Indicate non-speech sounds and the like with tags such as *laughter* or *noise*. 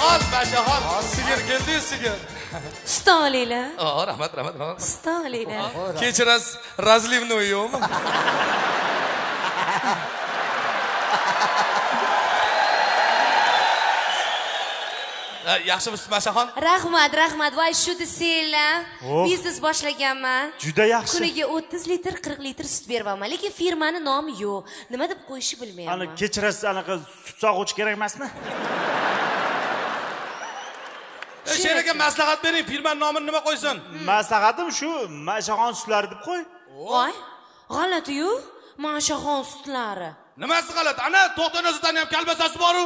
mashaxon mashaxon sigir keldi sigir. Usta olinglar o rahmat rahmat rahmat. Usta olinglar kechirasiz razливный yo'qmi *laughs* yaxshimisiz mashaxon rahmat rahmat. Voy shu desanglar. Oh. biznes boshlaganman. Juda yaxshi. Kuniga o'ttiz litr qirq litr sut beryapman lekin firmani nomi yo'q. Nima deb qo'yishni ana bilmayapman kechirasiz anaqa sut sog'uvchi kerak emasmi sher aka maslahat bering firmani nomini nima qo'ysin? Maslahatim shu mashaxon sutlari deb qo'y. Voy g'alatiyu mashaxon sutlari. Nimasi g'alati? Ana to'xtanozitani ham kalbasasi boru